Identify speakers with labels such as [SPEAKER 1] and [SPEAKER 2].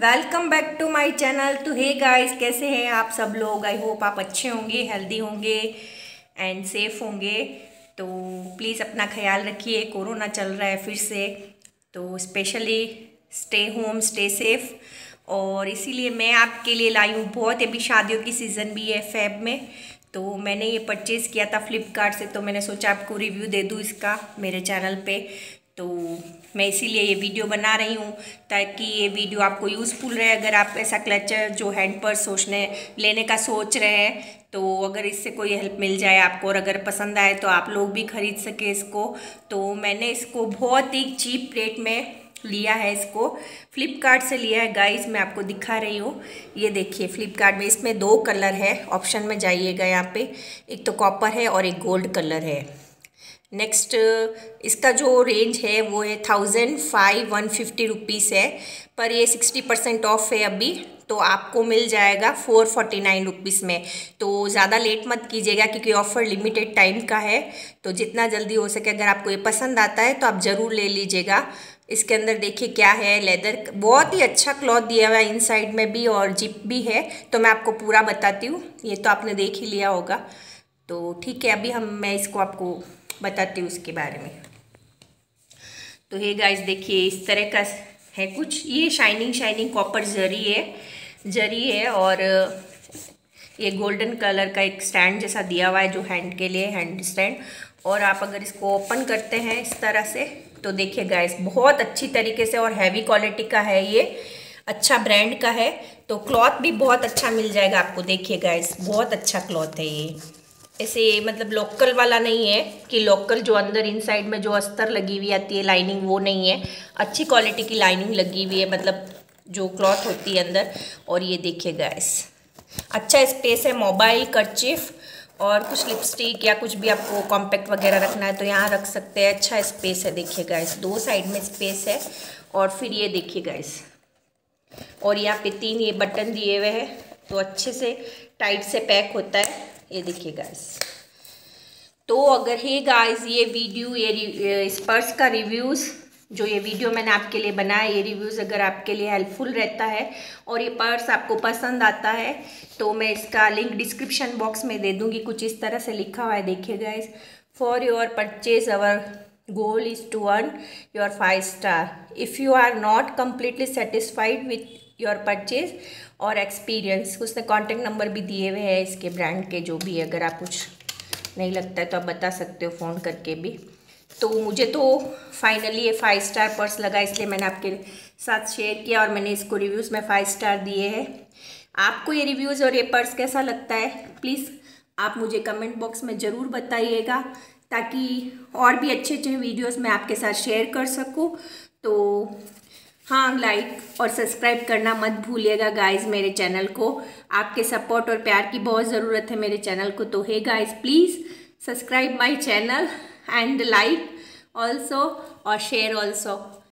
[SPEAKER 1] Welcome back to my channel. तो hey guys कैसे हैं आप सब लोग? आई होप आप अच्छे होंगे हेल्दी होंगे एंड सेफ़ होंगे। तो प्लीज़ अपना ख्याल रखिए, कोरोना चल रहा है फिर से। तो specially stay home stay safe और इसीलिए मैं आपके लिए लाई हूँ। बहुत अभी शादियों की सीज़न भी है फैब में। तो मैंने ये परचेज़ किया था फ्लिपकार्ट से तो मैंने सोचा आपको रिव्यू दे दूँ इसका मेरे चैनल पे। तो मैं इसीलिए ये वीडियो बना रही हूँ ताकि ये वीडियो आपको यूज़फुल रहे। अगर आप ऐसा क्लचर जो हैंड पर सोचने, लेने का सोच रहे हैं तो अगर इससे कोई हेल्प मिल जाए आपको और अगर पसंद आए तो आप लोग भी ख़रीद सके इसको। तो मैंने इसको बहुत ही चीप रेट में लिया है इसको। फ्लिपकार्ट से लिया है। गाइस मैं आपको दिखा रही हूँ। ये देखिए फ्लिपकार्ट में इसमें दो कलर है। ऑप्शन में जाइएगा यहाँ पे। एक तो कॉपर है और एक गोल्ड कलर है। नेक्स्ट इसका जो रेंज है वो है thousand five one fifty rupees है। पर ये सिक्सटी परसेंट ऑफ़ है अभी तो आपको मिल जाएगा फोर फोर्टी नाइन रुपीज़ में। तो ज़्यादा लेट मत कीजिएगा क्योंकि ऑफ़र लिमिटेड टाइम का है। तो जितना जल्दी हो सके, अगर आपको ये पसंद आता है तो आप ज़रूर ले लीजिएगा। इसके अंदर देखिए क्या है लेदर बहुत ही अच्छा क्लॉथ दिया हुआ है इन साइड में भी और जिप भी है। तो मैं आपको पूरा बताती हूँ, ये तो आपने देख ही लिया होगा। तो ठीक है, अभी हम, मैं इसको आपको बताती हूँ उसके बारे में। तो ये गाइस देखिए, इस तरह का है कुछ। ये शाइनिंग शाइनिंग कॉपर जरी है। जरी है और, ये गोल्डन कलर का एक स्टैंड जैसा दिया हुआ है जो हैंड के लिए हैंड स्टैंड और आप अगर इसको ओपन करते हैं इस तरह से तो देखिए गाइस बहुत अच्छी तरीके से और हैवी क्वालिटी का है ये। अच्छा ब्रांड का है। तो क्लॉथ भी बहुत अच्छा मिल जाएगा आपको। देखिए गाइस बहुत अच्छा क्लॉथ है ये। ऐसे मतलब लोकल वाला नहीं है कि लोकल जो अंदर इन साइड में जो अस्तर लगी हुई आती है लाइनिंग वो नहीं है। अच्छी क्वालिटी की लाइनिंग लगी हुई है मतलब जो क्लॉथ होती है अंदर। और ये देखिए गैस अच्छा स्पेस है मोबाइल करचिफ और कुछ लिपस्टिक या कुछ भी आपको कॉम्पैक्ट वगैरह रखना है तो यहाँ रख सकते हैं। अच्छा स्पेस है, देखिए गैस दो साइड में स्पेस है। और फिर ये देखिए गैस और यहाँ पे तीन ये बटन दिए हुए हैं तो अच्छे से टाइट से पैक होता है। ये देखिए गाइस तो अगर है गाइस ये वीडियो ये इस पर्स का रिव्यूज़ जो ये वीडियो मैंने आपके लिए बनाया, ये रिव्यूज़ अगर आपके लिए हेल्पफुल रहता है और ये पर्स आपको पसंद आता है तो मैं इसका लिंक डिस्क्रिप्शन बॉक्स में दे दूँगी, कुछ इस तरह से लिखा हुआ है, देखिए guys for your purchase our goal is to earn your five star if you are not completely satisfied with your purchase और एक्सपीरियंस उसने कॉन्टेक्ट नंबर भी दिए हुए हैं इसके ब्रांड के जो भी, अगर आप कुछ नहीं लगता है तो आप बता सकते हो फ़ोन करके भी। तो मुझे तो फाइनली ये फाइव स्टार पर्स लगा, इसलिए मैंने आपके साथ शेयर किया और मैंने इसको रिव्यूज़ में फ़ाइव स्टार दिए हैं। आपको ये रिव्यूज़ और ये पर्स कैसा लगता है? प्लीज़ आप मुझे कमेंट बॉक्स में ज़रूर बताइएगा, ताकि और भी अच्छे अच्छे वीडियोस मैं आपके साथ शेयर कर सकूँ। तो हाँ लाइक और सब्सक्राइब करना मत भूलिएगा गाइस मेरे चैनल को। आपके सपोर्ट और प्यार की बहुत ज़रूरत है मेरे चैनल को। तो hey guys please subscribe my channel and like also और शेयर ऑल्सो